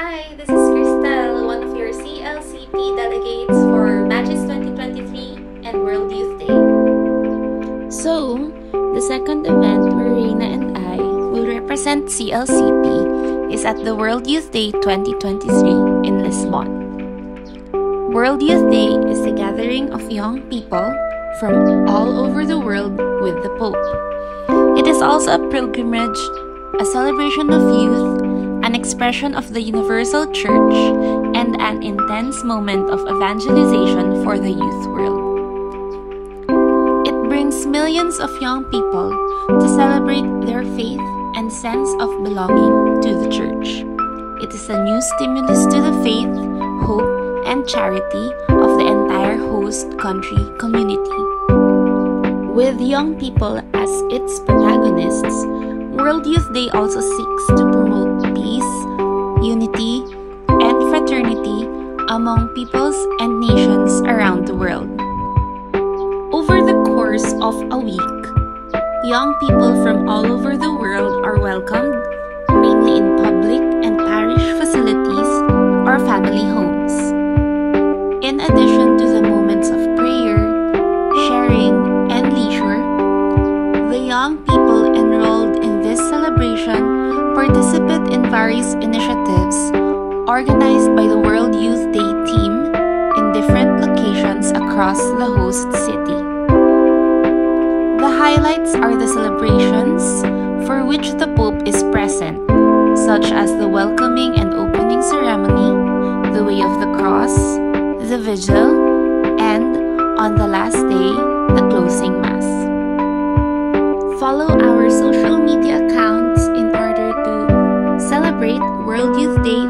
Hi, this is Christelle, one of your CLCP delegates for Magis 2023 and World Youth Day. So, the second event where Reyna and I will represent CLCP is at the World Youth Day 2023 in Lisbon. World Youth Day is a gathering of young people from all over the world with the Pope. It is also a pilgrimage, a celebration of youth, an expression of the universal church, and an intense moment of evangelization for the youth world. It brings millions of young people to celebrate their faith and sense of belonging to the church. It is a new stimulus to the faith, hope, and charity of the entire host country community. With young people as its protagonists, World Youth Day also seeks to and nations around the world. Over the course of a week, young people from all over the world are welcomed, mainly in public and parish facilities or family homes. In addition to the moments of prayer, sharing, and leisure, the young people enrolled in this celebration participate in various initiatives organized by the World Youth Day team host city. The highlights are the celebrations for which the Pope is present, such as the welcoming and opening ceremony, the Way of the Cross, the Vigil, and on the last day, the closing Mass. Follow our social media accounts in order to celebrate World Youth Day